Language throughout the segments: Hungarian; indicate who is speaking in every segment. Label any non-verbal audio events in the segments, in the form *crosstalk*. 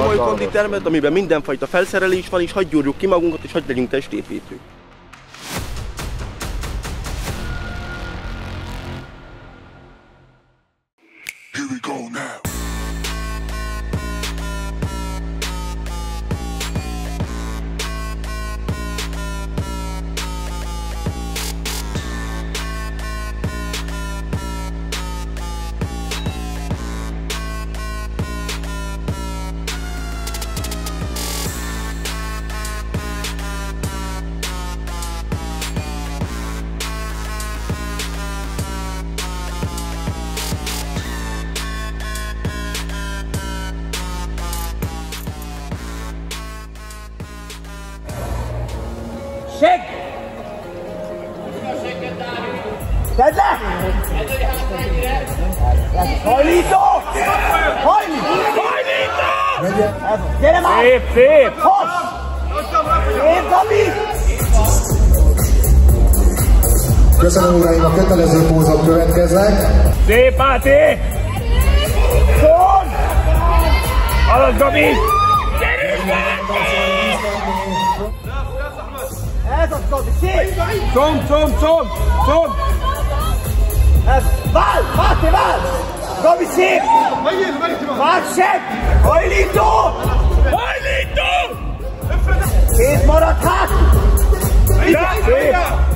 Speaker 1: komoly konditermet, amiben mindenfajta felszerelés van, és hagyj gyúrjuk ki magunkat, és hagyj legyünk testépítők.
Speaker 2: Alatt, Gabi!
Speaker 3: Ez az, Gabi, szép!
Speaker 2: Comb, comb, comb! Comb!
Speaker 3: Ez, vál! Máté, vál! Gabi, szép! Vár, seg! Hajlító!
Speaker 2: Hajlító!
Speaker 3: Kéz marad hát!
Speaker 2: Szép!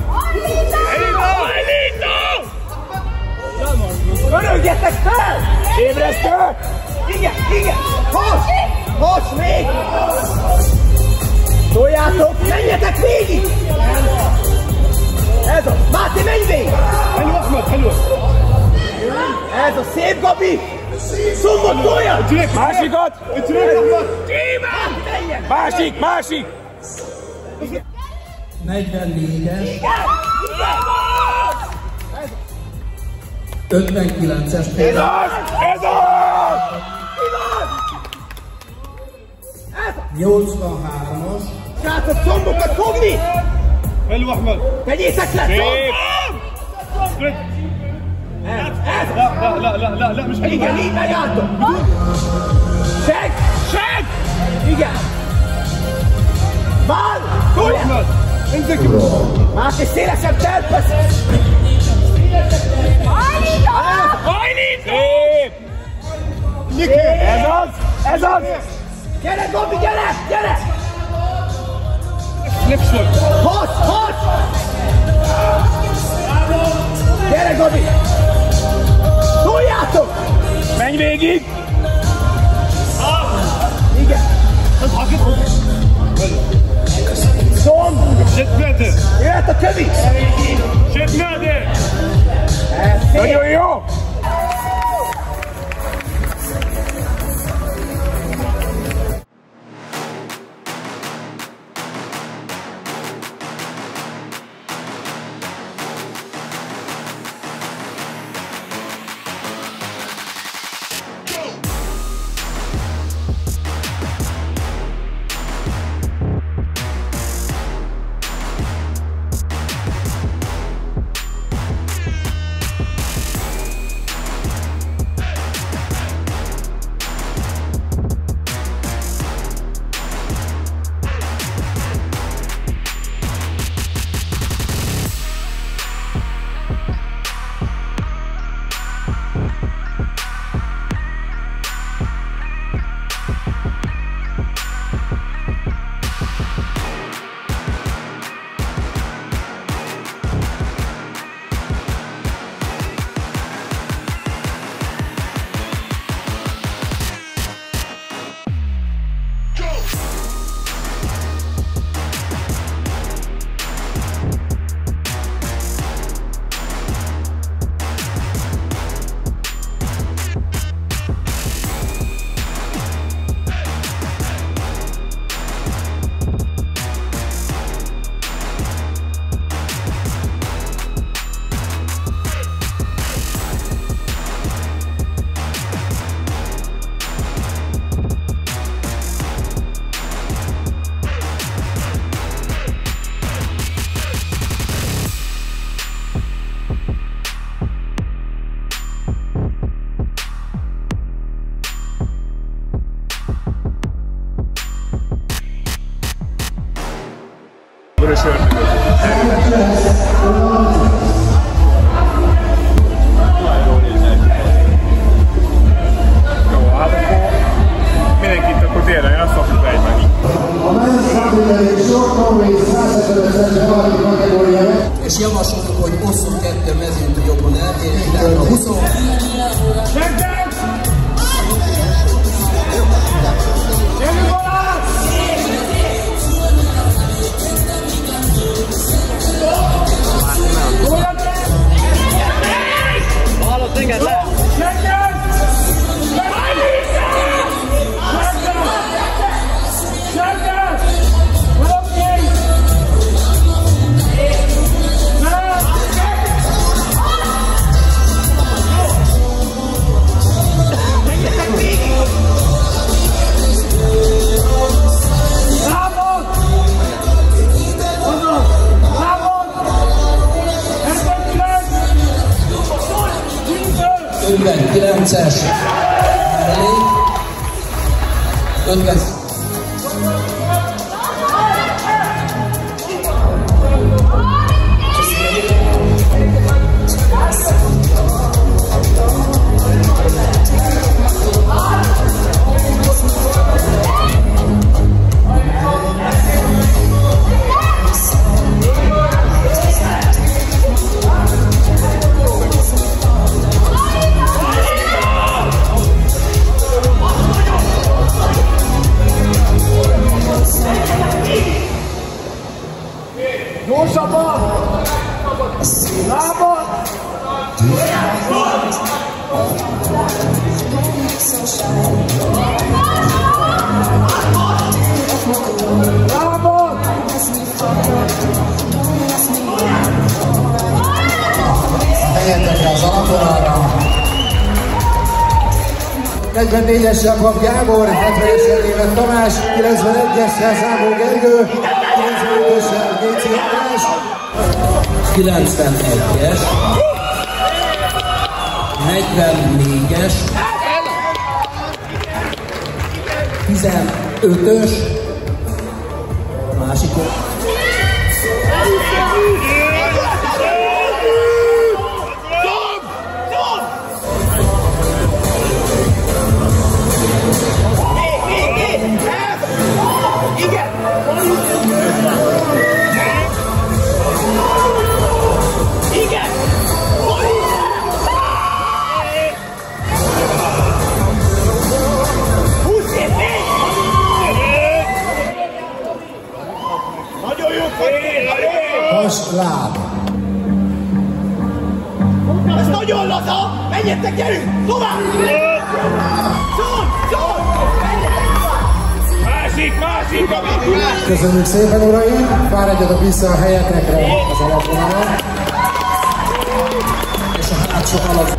Speaker 2: Hajlító!
Speaker 3: Örögjetek fel!
Speaker 2: Ébresztő!
Speaker 3: Igen, igen! Hoss! Hoss még! Toljátok, menjetek végig! Ez a, Máté, menj végig!
Speaker 2: Hello, Ahmed, hello!
Speaker 3: Ez a szép Gabi! Szumbot tolja!
Speaker 2: Másikat!
Speaker 3: Menjen!
Speaker 2: Másik, másik!
Speaker 4: 44-es, 59-es
Speaker 2: Ez az! Ez az!
Speaker 3: Jules van
Speaker 4: Harmos.
Speaker 3: Gaat het som
Speaker 2: op het
Speaker 3: volgende? حلو
Speaker 2: احمد
Speaker 3: بنيتك لا
Speaker 2: لا لا لا لا لا مش حلو
Speaker 3: ايجا ليه يا عندو شاك شاك ايجا بال كول
Speaker 2: احمد امسك
Speaker 3: معك السير عشان
Speaker 2: تلبس عيني عيني ليك يا
Speaker 3: ناس يا ناس Gyere!
Speaker 2: Népsor!
Speaker 3: Hasz! Hasz! Gyere, Gabi! Toljátok!
Speaker 2: Menj végig!
Speaker 3: Igen! Szomb!
Speaker 2: Sett Mede!
Speaker 3: Jöhet a többi!
Speaker 2: Sett Mede!
Speaker 3: Ez szép!
Speaker 2: Nagyon jó!
Speaker 5: Vörös Jó, hát akkor mindenkit akkor tényleg azt szoktuk egyben.
Speaker 2: A men's kapitali short Norway 155 valami kategóriája.
Speaker 4: És javasoljuk, hogy osszunk kettő mezőnyt jobban el, és utána 20 think I left. 59-es. Elég. 50.
Speaker 5: Gyorsabban! Lábad! Lábad!
Speaker 2: Engedtek rá az alapvonalra. 44-essel kap Gábor, 70-essel német Tamás, 91-essel Számó Gergő, 95-össel Géci András,
Speaker 4: 91-es. 44-es. 15-ös. Másik.
Speaker 2: Láb.
Speaker 3: Ez nagyon laza! Menjetek, gyerünk! Tovább! Szól! Szól!
Speaker 5: Másik, másik, ami
Speaker 2: Köszönjük szépen, uraim! Fáradjatok vissza a helyetekre az alapvonalon.
Speaker 4: És a hátsó alap.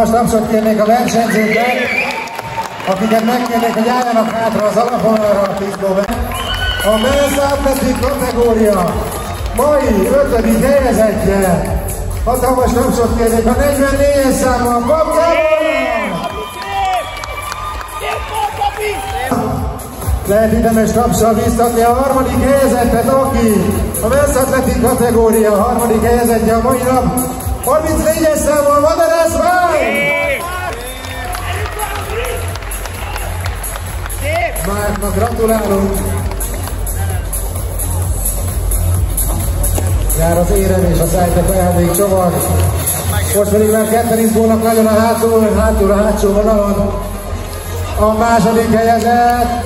Speaker 2: Hatalmas tapsot kérnék a versenyzőknek, akiket megkérnék, hogy álljanak hátra az alapvonalra a pisztóban. A men's athletic kategória mai ötödik helyezettje. Hatalmas tapsot kérnék a 44-es számmal Babka! Lehet idemes tapsal biztatni a harmadik helyezettet, aki a men's athletic kategória harmadik helyezettje a mai nap. 34-es Márknak gratulálunk! Jár az érem és a szájtek ajándék csomag. Most pedig már ketten izgulnak nagyon a hátul, hátul a hátsó vonalon. A második helyezett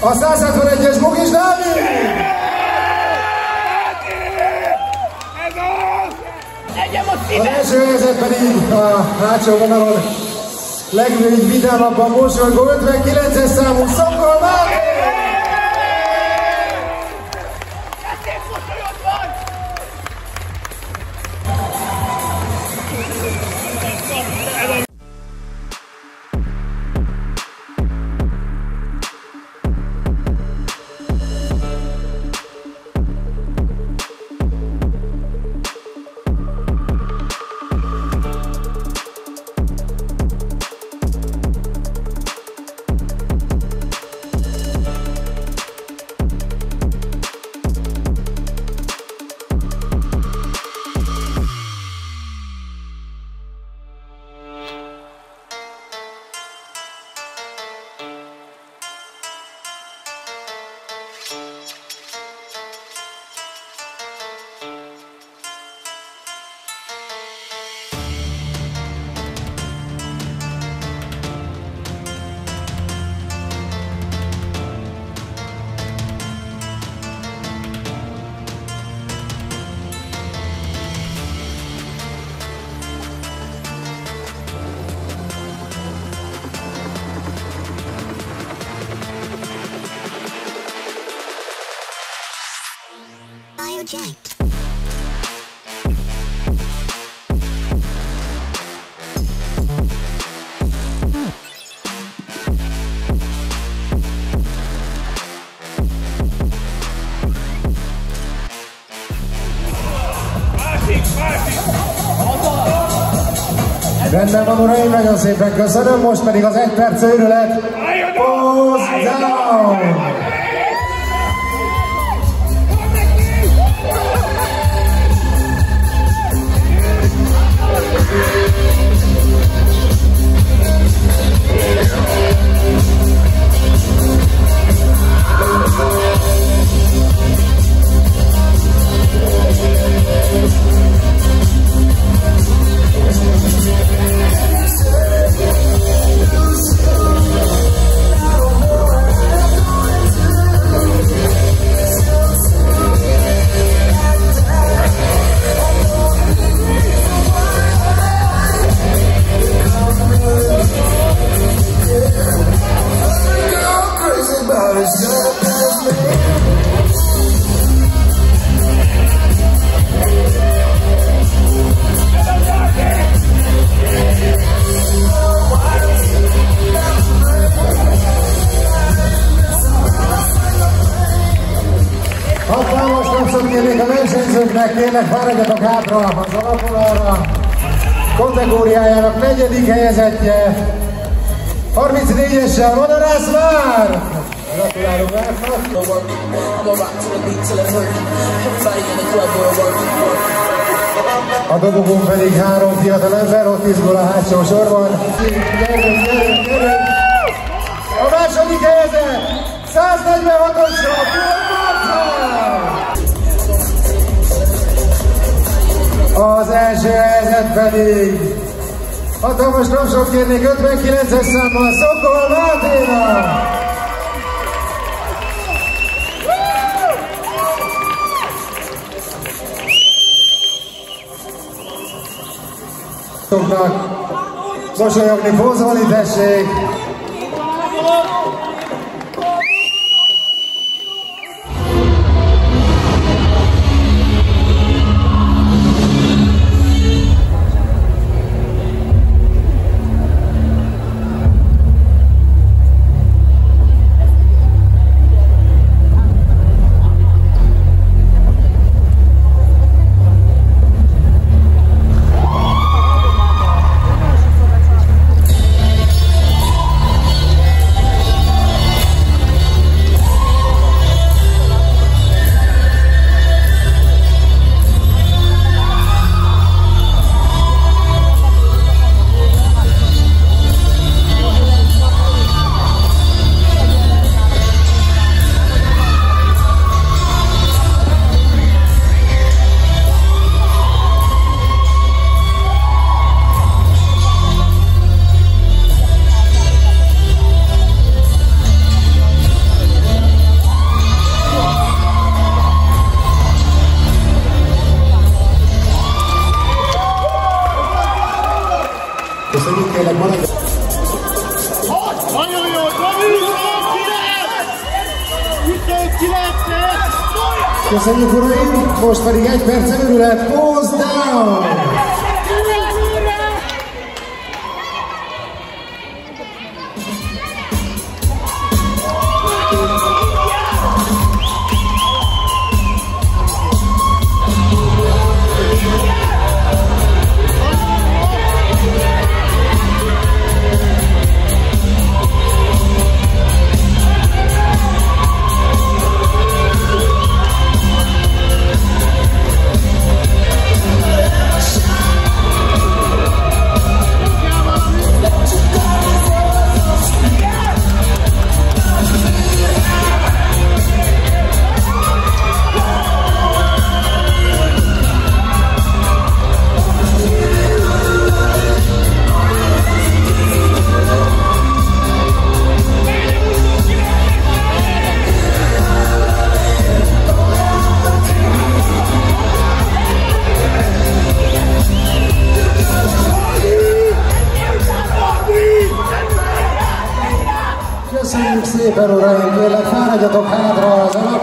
Speaker 2: a 171-es Bugis Dávid!
Speaker 5: Az!
Speaker 2: Első helyzet pedig a hátsó vonalon legvégig vidámabban mosolygó 59-es számú Szokol Rendben van, uraim, nagyon szépen köszönöm, most pedig az egy perc őrület. Pause kérlek fáradjatok hátra az alapvonalra. Kategóriájának negyedik helyezettje, 34-essel Madarász már! Gratulálunk! A dobogón pedig három fiatal ember, ott izgul a hátsó sorban. A második helyezett! 146-osra! Az első helyzet pedig hatalmas tapsot kérnék 59-es számmal Szokol Máténa! Mosolyogni, pózolni tessék!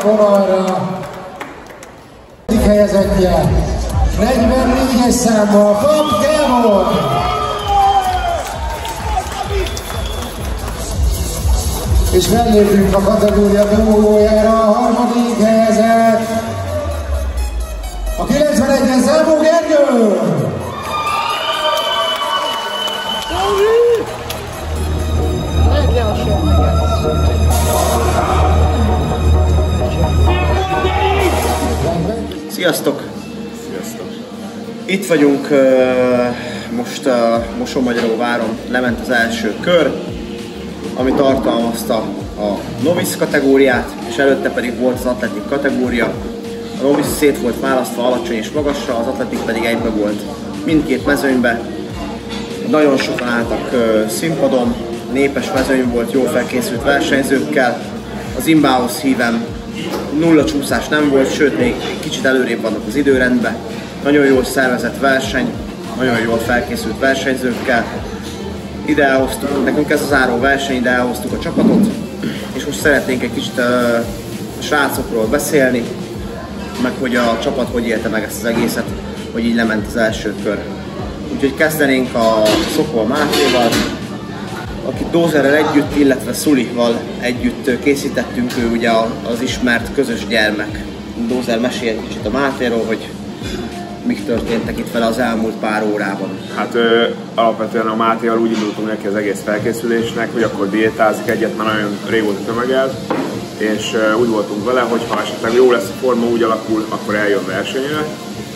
Speaker 2: Alapvonalra. Egyik helyezettje, 44-es számmal, Pap Gábor! És fellépünk a kategória bemúlójára, a harmadik helyezett,
Speaker 6: Itt vagyunk most a Mosonmagyaró váron, lement az első kör, ami tartalmazta a novice kategóriát, és előtte pedig volt az atletik kategória. A novice szét volt választva alacsony és magasra, az atletik pedig egybe volt mindkét mezőnybe. Nagyon sokan álltak színpadon, népes mezőny volt, jól felkészült versenyzőkkel. Az imbához hívem nulla csúszás nem volt, sőt még kicsit előrébb vannak az időrendben. Nagyon jól szervezett verseny, nagyon jól felkészült versenyzőkkel. Ide elhoztuk, nekünk ez az záró verseny, ide elhoztuk a csapatot, és most szeretnénk egy kicsit a srácokról beszélni, meg hogy a csapat hogy élte meg ezt az egészet, hogy így lement az első kör. Úgyhogy kezdenénk a Szokol Mátéval, akit Dózerrel együtt, illetve Szulival együtt készítettünk, ő ugye az ismert közös gyermek. Dózer mesél egy kicsit a Mátéról, hogy mik történtek itt vele az elmúlt pár órában.
Speaker 5: Hát ö, alapvetően a Mátéval úgy indultunk neki az egész felkészülésnek, hogy akkor diétázik egyet, már nagyon régóta tömegel, és ö, úgy voltunk vele, hogy ha esetleg jó lesz a forma, úgy alakul, akkor eljön versenyre.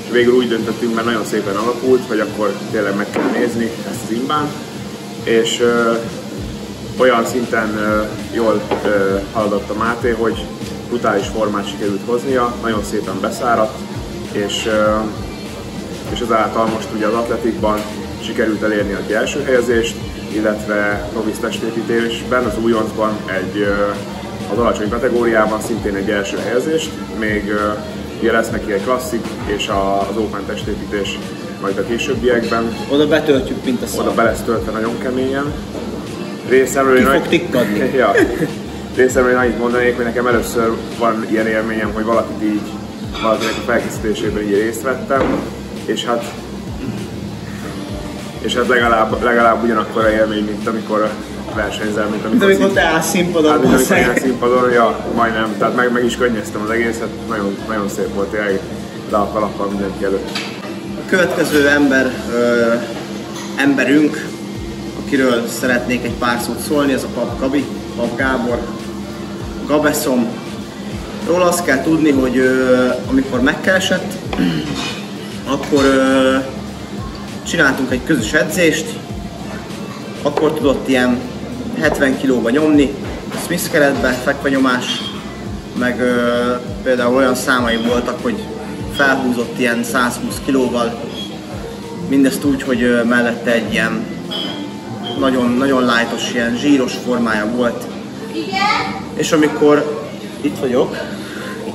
Speaker 5: És végül úgy döntöttünk, mert nagyon szépen alakult, hogy akkor tényleg meg kell nézni ezt az imbán. És ö, olyan szinten ö, jól ö, haladott a Máté, hogy brutális formát sikerült hoznia, nagyon szépen beszáradt, és, és ezáltal most ugye az atletikban sikerült elérni az első helyezést, illetve novice testépítésben, az újoncban egy, az alacsony kategóriában szintén egy első helyezést, még ugye lesz neki egy klasszik és az open testépítés majd a későbbiekben,
Speaker 6: Oda betöltjük, mint a
Speaker 5: oda
Speaker 6: szar.
Speaker 5: be lesz töltve nagyon keményen. Részemről
Speaker 6: Ki fog
Speaker 5: nagy-
Speaker 6: tikkadni. *laughs*
Speaker 5: ja. Részemről én annyit mondanék, hogy nekem először van ilyen élményem, hogy valakit így, valakinek a felkészítésében így részt vettem, és hát és hát legalább, legalább ugyanakkor a élmény, mint amikor versenyzel, mint amikor,
Speaker 6: De amikor te állsz színpadon,
Speaker 5: Hát, mint amikor a színpadon, ja, majdnem, tehát meg, meg is könnyeztem az egészet, nagyon, nagyon szép volt, tényleg le a kalappal mindenki előtt.
Speaker 6: A következő ember, ö, emberünk, akiről szeretnék egy pár szót szólni, ez a Pap Gabi, Pap Gábor, Gabeszom. Róla azt kell tudni, hogy ö, amikor megkeresett, akkor ö, csináltunk egy közös edzést, akkor tudott ilyen 70 kilóba nyomni, Smith keretbe, fekvenyomás, meg ö, például olyan számai voltak, hogy felhúzott ilyen 120 kilóval, mindezt úgy, hogy ö, mellette egy ilyen nagyon, nagyon lájtos, ilyen zsíros formája volt. És amikor itt vagyok,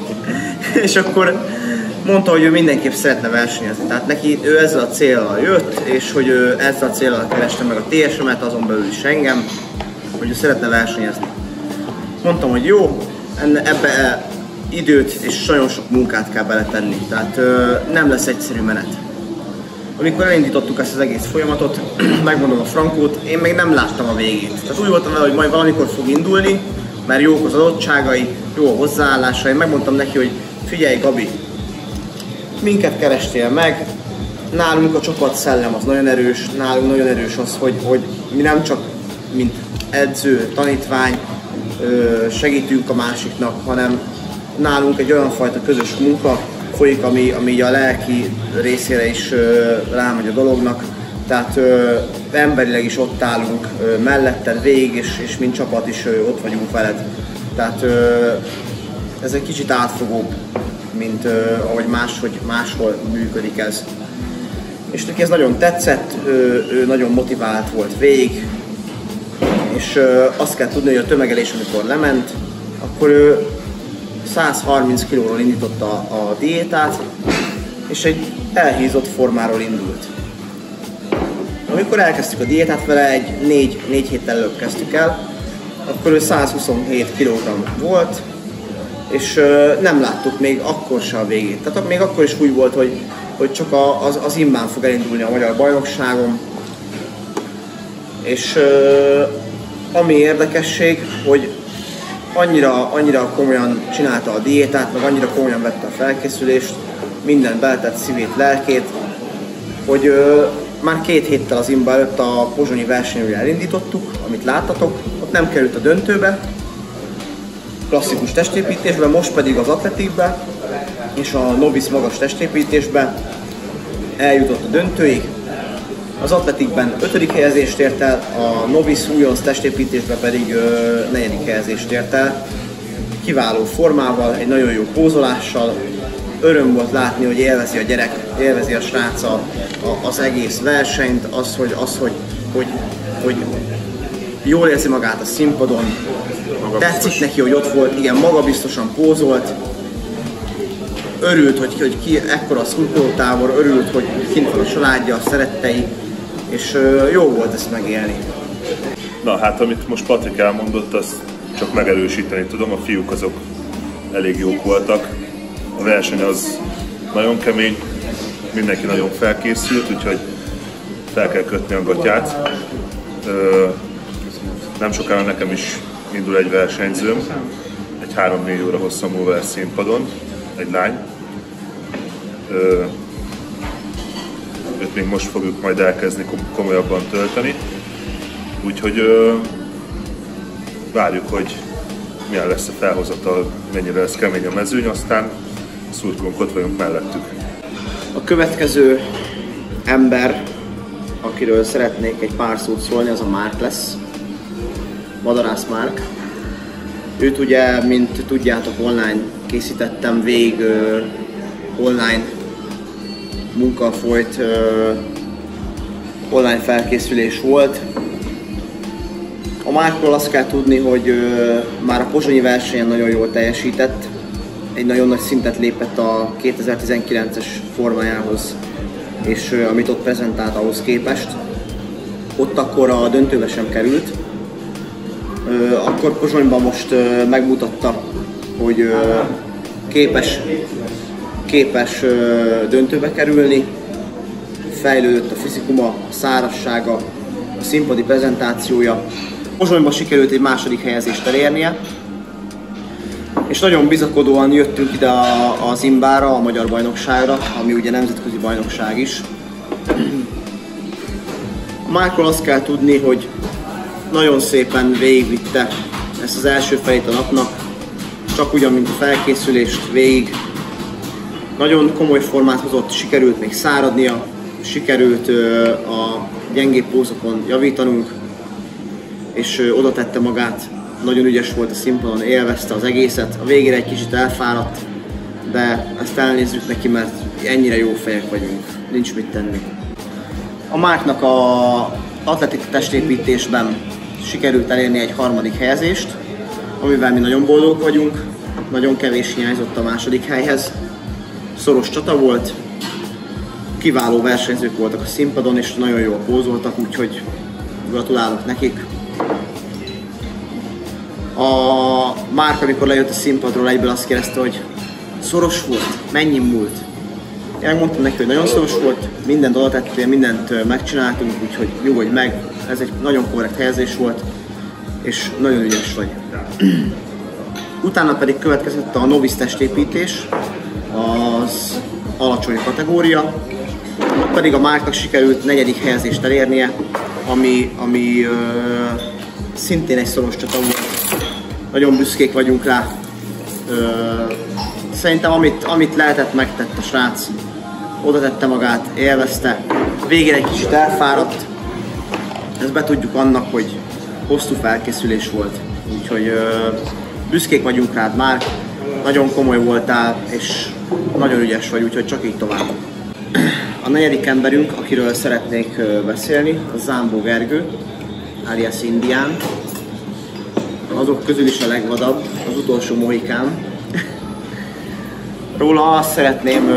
Speaker 6: *laughs* és akkor mondta, hogy ő mindenképp szeretne versenyezni. Tehát neki ő ezzel a célral jött, és hogy ő ezzel a célral kereste meg a TSM-et, azon belül is engem, hogy ő szeretne versenyezni. Mondtam, hogy jó, ebbe e, időt és nagyon sok munkát kell beletenni, tehát ö, nem lesz egyszerű menet. Amikor elindítottuk ezt az egész folyamatot, *clears throat* megmondom a frankót, én még nem láttam a végét. Tehát úgy voltam vele, hogy majd valamikor fog indulni, mert jók az adottságai, jó a hozzáállása. Én megmondtam neki, hogy figyelj Gabi, minket kerestél meg, nálunk a csapat szellem az nagyon erős, nálunk nagyon erős az, hogy, hogy mi nem csak mint edző, tanítvány segítünk a másiknak, hanem nálunk egy olyan fajta közös munka folyik, ami, ami a lelki részére is rámegy a dolognak, tehát ö, emberileg is ott állunk ö, melletted végig, és, és mint csapat is ö, ott vagyunk veled. Tehát ö, ez egy kicsit átfogóbb, mint ö, ahogy máshogy, máshol működik ez. És neki ez nagyon tetszett, ő, ő nagyon motivált volt végig, és ö, azt kell tudni, hogy a tömegelés, amikor lement, akkor ő 130 kilóról indította a diétát, és egy elhízott formáról indult. Amikor elkezdtük a diétát vele, egy 4, 4 héttel előbb kezdtük el, akkor ő 127 kg volt, és nem láttuk még akkor se a végét. Tehát még akkor is úgy volt, hogy, hogy csak a, az, az immán fog elindulni a magyar bajnokságon. És ö, ami érdekesség, hogy annyira, annyira komolyan csinálta a diétát, meg annyira komolyan vette a felkészülést, minden beletett szívét, lelkét, hogy ö, már két héttel az imba előtt a pozsonyi versenyről elindítottuk, amit láttatok, ott nem került a döntőbe, klasszikus testépítésben, most pedig az atletikbe, és a novice magas testépítésbe, eljutott a döntőig, az atletikben ötödik helyezést ért el, a novice újonc testépítésbe pedig ö, negyedik helyezést ért el. Kiváló formával, egy nagyon jó pózolással, öröm volt látni, hogy élvezi a gyerek, élvezi a srác a, a, az egész versenyt, az, hogy, az, hogy, hogy, hogy jól érzi magát a színpadon, tetszik neki, hogy ott volt, igen, magabiztosan pózolt, örült, hogy, hogy ki ekkora szurkolótábor, örült, hogy kint van a családja, a szerettei, és ö, jó volt ezt megélni.
Speaker 7: Na hát, amit most Patrik elmondott, azt csak megerősíteni tudom, a fiúk azok elég jók voltak. A verseny az nagyon kemény, mindenki nagyon felkészült, úgyhogy fel kell kötni a gatyát. Ö, nem sokára nekem is indul egy versenyzőm, egy 3-4 óra hosszan múlva lesz színpadon, egy lány. Ö, őt még most fogjuk majd elkezdeni kom- komolyabban tölteni. Úgyhogy ö, várjuk, hogy milyen lesz a felhozatal, mennyire lesz kemény a mezőny, aztán szurkolunk, ott vagyunk mellettük.
Speaker 6: A következő ember, akiről szeretnék egy pár szót szólni, az a Márk lesz. Madarász Márk. Őt ugye, mint tudjátok, online készítettem, végig online munka folyt, online felkészülés volt. A Márkról azt kell tudni, hogy már a pozsonyi versenyen nagyon jól teljesített, egy nagyon nagy szintet lépett a 2019-es formájához, és amit ott prezentált ahhoz képest. Ott akkor a döntőbe sem került, akkor Pozsonyban most megmutatta, hogy képes, képes döntőbe kerülni, fejlődött a fizikuma, a szárassága, a színpadi prezentációja. Pozsonyban sikerült egy második helyezést elérnie, és nagyon bizakodóan jöttünk ide az Imbára, a Magyar Bajnokságra, ami ugye nemzetközi bajnokság is. Márkról azt kell tudni, hogy nagyon szépen végigvitte ezt az első felét a napnak, csak ugyan, mint a felkészülést végig. Nagyon komoly formát hozott, sikerült még száradnia, sikerült a gyengébb pózokon javítanunk, és oda tette magát. Nagyon ügyes volt a színpadon, élvezte az egészet. A végére egy kicsit elfáradt, de ezt elnézzük neki, mert ennyire jó fejek vagyunk, nincs mit tenni. A Márknak a atletik testépítésben sikerült elérni egy harmadik helyezést, amivel mi nagyon boldogok vagyunk, nagyon kevés hiányzott a második helyhez. Szoros csata volt, kiváló versenyzők voltak a színpadon, és nagyon jól pózoltak, úgyhogy gratulálok nekik. A Márk, amikor lejött a színpadról, egyből azt kérdezte, hogy szoros volt, mennyi múlt? Én megmondtam neki, hogy nagyon szoros volt, mindent oda tettél, mindent megcsináltunk, úgyhogy nyugodj meg, ez egy nagyon korrekt helyezés volt, és nagyon ügyes vagy. *clears throat* Utána pedig következett a novice testépítés, az alacsony kategória, ott pedig a Márknak sikerült negyedik helyezést elérnie, ami, ami ö, szintén egy szoros csata volt. Nagyon büszkék vagyunk rá. Ö, szerintem amit, amit lehetett, megtett a srác. Oda tette magát, élvezte. Végén egy kicsit elfáradt. Ezt betudjuk annak, hogy hosszú felkészülés volt. Úgyhogy büszkék vagyunk rád már. Nagyon komoly voltál, és nagyon ügyes vagy, úgyhogy csak így tovább. A negyedik emberünk, akiről szeretnék beszélni, az Zámbó Gergő, alias Indián. Azok közül is a legvadabb, az utolsó mohikán. Róla azt szeretném,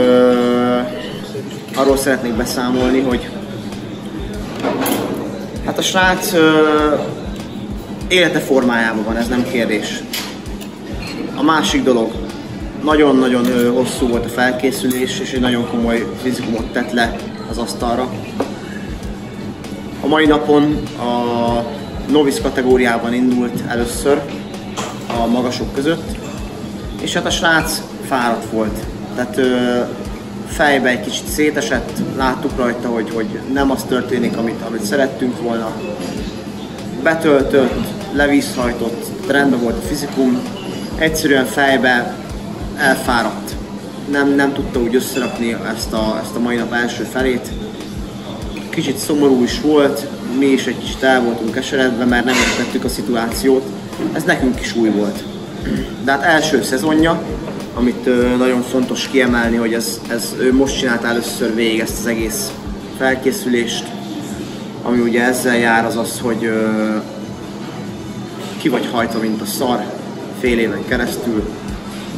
Speaker 6: arról szeretnék beszámolni, hogy a srác élete formájában van, ez nem kérdés. A másik dolog, nagyon-nagyon hosszú volt a felkészülés, és egy nagyon komoly fizikumot tett le az asztalra. A mai napon a novice kategóriában indult először a magasok között, és hát a srác fáradt volt. Tehát fejbe egy kicsit szétesett, láttuk rajta, hogy, hogy nem az történik, amit, amit szerettünk volna. Betöltött, levízhajtott, rendben volt a fizikum, egyszerűen fejbe elfáradt. nem, nem tudta úgy összerakni ezt a, ezt a mai nap első felét. Kicsit szomorú is volt, mi is egy kicsit el voltunk keseredve, mert nem értettük a szituációt. Ez nekünk is új volt. De hát első szezonja, amit nagyon fontos kiemelni, hogy ez, ez ő most csinált először végig ezt az egész felkészülést, ami ugye ezzel jár az az, hogy ö, ki vagy hajtva, mint a szar, fél éven keresztül,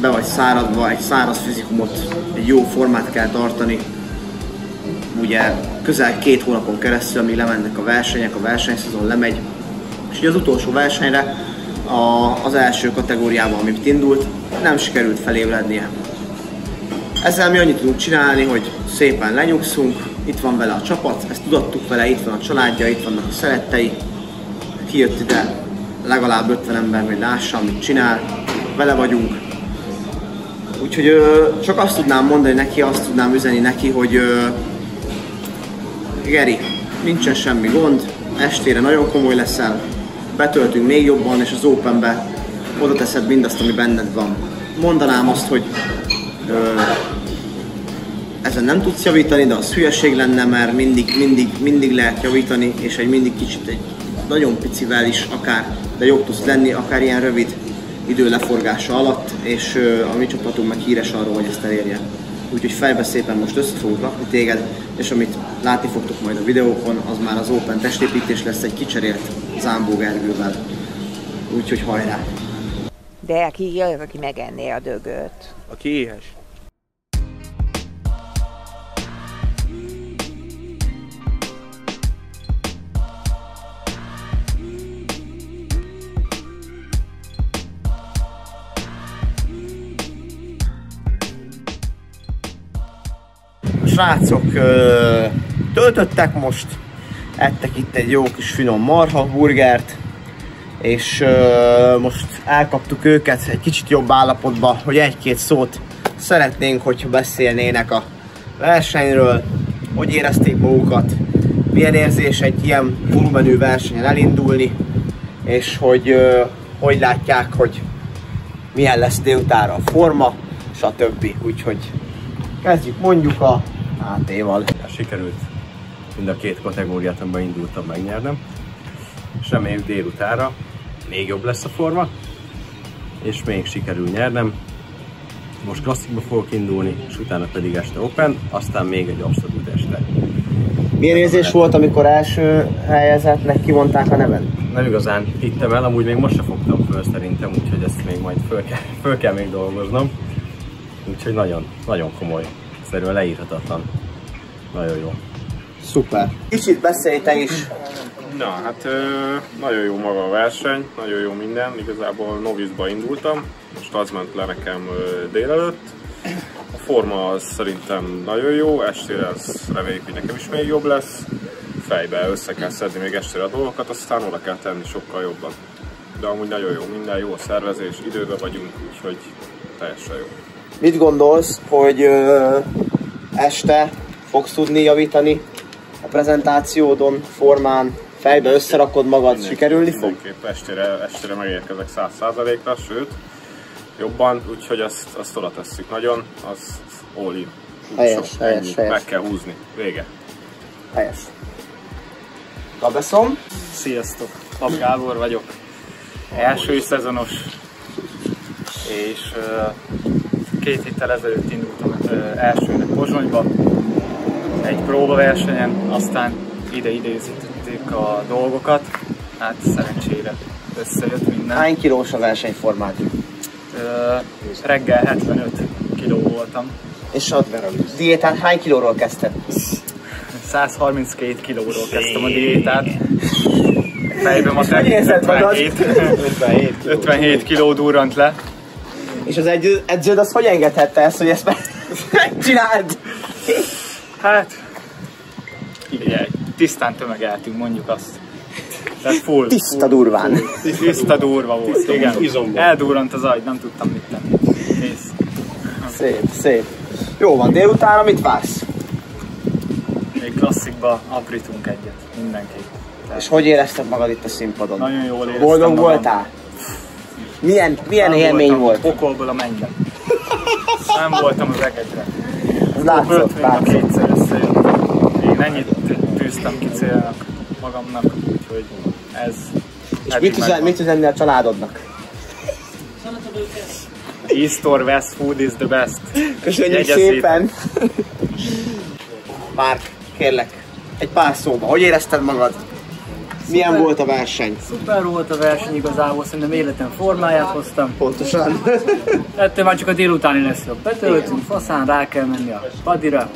Speaker 6: be vagy száradva, egy száraz fizikumot, egy jó formát kell tartani, ugye közel két hónapon keresztül, amíg lemennek a versenyek, a versenyszezon lemegy, és ugye az utolsó versenyre a, az első kategóriában, amit indult, nem sikerült felébrednie. Ezzel mi annyit tudunk csinálni, hogy szépen lenyugszunk, itt van vele a csapat, ezt tudattuk vele, itt van a családja, itt vannak a szerettei, kijött ide legalább 50 ember, hogy lássa, amit csinál, vele vagyunk. Úgyhogy ö, csak azt tudnám mondani neki, azt tudnám üzeni neki, hogy ö, Geri, nincsen semmi gond, estére nagyon komoly leszel, betöltünk még jobban, és az Openbe oda teszed mindazt, ami benned van. Mondanám azt, hogy ö, ezen nem tudsz javítani, de az hülyeség lenne, mert mindig, mindig, mindig lehet javítani, és egy mindig kicsit egy nagyon picivel is akár, de jobb tudsz lenni, akár ilyen rövid idő leforgása alatt, és ö, a mi csapatunk meg híres arról, hogy ezt elérje. Úgyhogy fejbe szépen most össze fogunk rakni téged, és amit látni fogtok majd a videókon, az már az Open testépítés lesz egy kicserélt Zámbó Gergővel. Úgyhogy hajrá!
Speaker 8: De ki az, aki megenné a dögöt?
Speaker 5: Aki éhes.
Speaker 6: A srácok töltöttek most, ettek itt egy jó kis finom marha burgert, és ö, most elkaptuk őket egy kicsit jobb állapotba, hogy egy-két szót szeretnénk, hogyha beszélnének a versenyről, hogy érezték magukat, milyen érzés egy ilyen volumenű versenyen elindulni, és hogy ö, hogy látják, hogy milyen lesz délutára a forma, stb. Úgyhogy kezdjük mondjuk a AT-val.
Speaker 9: Sikerült mind a két kategóriát, amiben indultam, megnyernem. És reméljük délutára még jobb lesz a forma, és még sikerül nyernem. Most klasszikba fogok indulni, és utána pedig este Open, aztán még egy abszolút este.
Speaker 6: Milyen érzés volt, amikor első helyezettnek kimondták a neven?
Speaker 9: Nem igazán hittem el, amúgy még most se fogtam föl szerintem, úgyhogy ezt még majd föl kell, *laughs* föl kell még dolgoznom. Úgyhogy nagyon, nagyon komoly, szerűen leírhatatlan. Nagyon jó.
Speaker 6: Szuper. Kicsit beszélj te is.
Speaker 5: Na, hát nagyon jó maga a verseny, nagyon jó minden. Igazából novice indultam, most az ment le nekem délelőtt. A forma az szerintem nagyon jó, estére az reméljük, hogy nekem is még jobb lesz. Fejbe össze kell szedni még estére a dolgokat, aztán oda kell tenni sokkal jobban. De amúgy nagyon jó minden, jó a szervezés, időben vagyunk, úgyhogy teljesen jó.
Speaker 6: Mit gondolsz, hogy ö, este fogsz tudni javítani prezentációdon, formán, fejbe összerakod magad, sikerülni fog?
Speaker 5: Mindenképp estére, estére megérkezek 100%-ra, sőt, jobban, úgyhogy azt, azt oda tesszük nagyon, az all in.
Speaker 6: Helyes,
Speaker 5: Sok,
Speaker 6: helyes,
Speaker 5: ennyi.
Speaker 6: helyes.
Speaker 5: Meg kell húzni. Vége.
Speaker 6: Helyes. Gabeszom?
Speaker 10: Sziasztok! Pap Gábor vagyok. Első szezonos, és ö, két héttel ezelőtt indultam ö, elsőnek Pozsonyba, egy próbaversenyen, aztán ide idézítették a dolgokat, hát szerencsére összejött minden.
Speaker 6: Hány kilós a versenyformád?
Speaker 10: Ö, reggel 75 kiló voltam,
Speaker 6: És a diétát hány kilóról kezdted?
Speaker 10: 132 kilóról kezdtem a diétát. Fejben
Speaker 6: érzed magad?
Speaker 10: 57, 57 kiló durrant le.
Speaker 6: És az edződ az hogy engedhette ezt, hogy ezt meg- *laughs* megcsináld?
Speaker 10: Hát, figyelj, tisztán tömegeltünk, mondjuk azt. Tehát full.
Speaker 6: Tiszta
Speaker 10: full,
Speaker 6: durván.
Speaker 10: Full, tiszta durva volt,
Speaker 9: Tiszta
Speaker 10: igen.
Speaker 9: izomban.
Speaker 10: Eldurrant az agy, nem tudtam mit tenni. Kész.
Speaker 6: Szép, szép. Jó van, délutánra mit vársz?
Speaker 10: Még klasszikba aprítunk egyet, mindenki.
Speaker 6: És hogy érezted magad itt a színpadon?
Speaker 10: Nagyon jól éreztem
Speaker 6: Boldog
Speaker 10: magam.
Speaker 6: voltál? Milyen, milyen
Speaker 10: Nem
Speaker 6: élmény
Speaker 10: voltam
Speaker 6: volt?
Speaker 10: Pokolból a mennyben. Nem voltam az egedre.
Speaker 6: Látszott, látszott.
Speaker 10: összejött. Én ennyit tűztem ki célnak magamnak, úgyhogy ez...
Speaker 6: És mit, üzen, mit üzenni a családodnak?
Speaker 10: East or West food is the best.
Speaker 6: Köszönjük szépen! Márk, kérlek, egy pár szóba. Hogy érezted magad? Milyen
Speaker 11: Szuper.
Speaker 6: volt a verseny?
Speaker 11: Szuper volt a verseny igazából, szerintem életem formáját hoztam.
Speaker 6: Pontosan. *laughs*
Speaker 11: Ettől már csak a délutáni lesz jobb. Betöltünk, faszán rá kell menni a padira.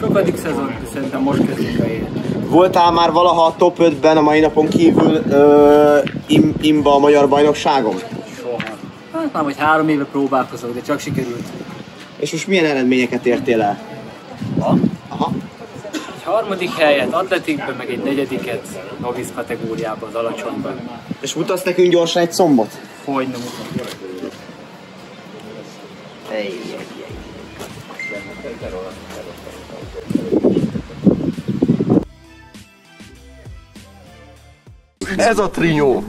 Speaker 11: Sokadik szezon, szerintem most kezdjük a élet.
Speaker 6: Voltál már valaha a top 5-ben a mai napon kívül ö, im, imba a magyar bajnokságon?
Speaker 11: Soha. Hát már vagy három éve próbálkozok, de csak sikerült.
Speaker 6: És most milyen eredményeket értél el?
Speaker 11: Ha? Harmadik helyet atletikben, meg egy negyediket novice kategóriában, az alacsonyban.
Speaker 6: És mutatsz nekünk gyorsan egy szombot?
Speaker 11: Hogy nem mutatom.
Speaker 1: Ez a trinyó.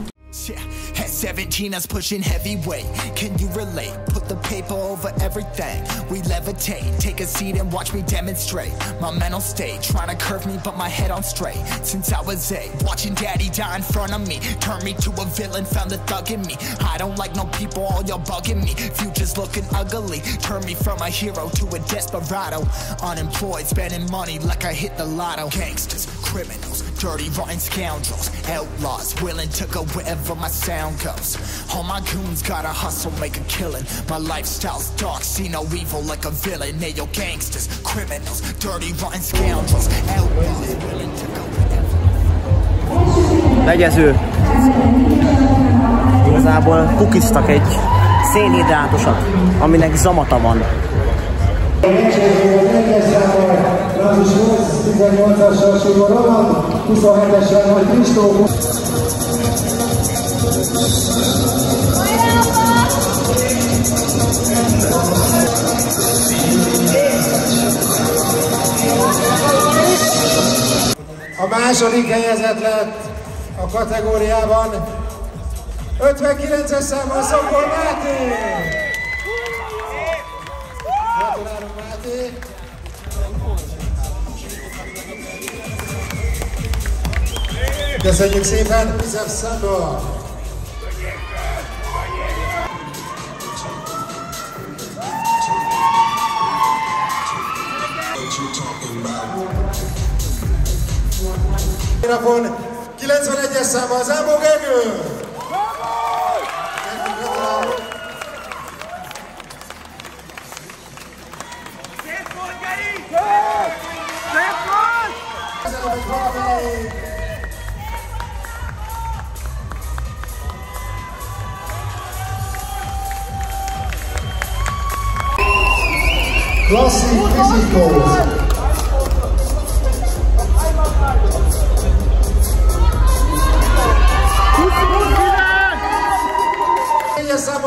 Speaker 12: At 17, I pushing heavyweight. Can you relate? Put the paper over everything. We levitate. Take a seat and watch me demonstrate my mental state. Trying to curve me, but my head on straight. Since I was eight, watching daddy die in front of me. Turned me to a villain, found the thug in me. I don't like no people, all y'all bugging me. Future's looking ugly. Turned me from a hero to a desperado. Unemployed, spending money like I hit the lotto. Gangsters, criminals, dirty, rotten scoundrels, outlaws, willing to go wherever my sound goes. All my goons gotta hustle, make a killing. My lifestyle's dark, see no evil like a villain. They yo gangsters, criminals, dirty, rotten scoundrels, outlaws, willing to go
Speaker 6: Legyező. Igazából kukiztak egy szénhidrátosat, aminek zamata van.
Speaker 2: Francis 18-as Sógor Roland, 27-esen Nagy A második helyezett lett a kategóriában 59-es számmal Szokol Máté! Gratulálunk Máté! Köszönjük szépen, Bizef Szandor! Mikrofon 91-es számmal Zámbó Gergő! Gratulálunk! Köszönöm, hogy valami Classic Physicals.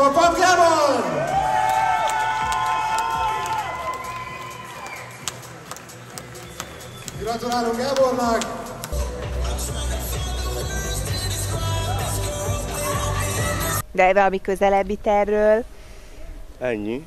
Speaker 2: Számol Pap Gábor! Gratulálunk Gábornak!
Speaker 8: De valami közelebbi tervről.
Speaker 1: Ennyi.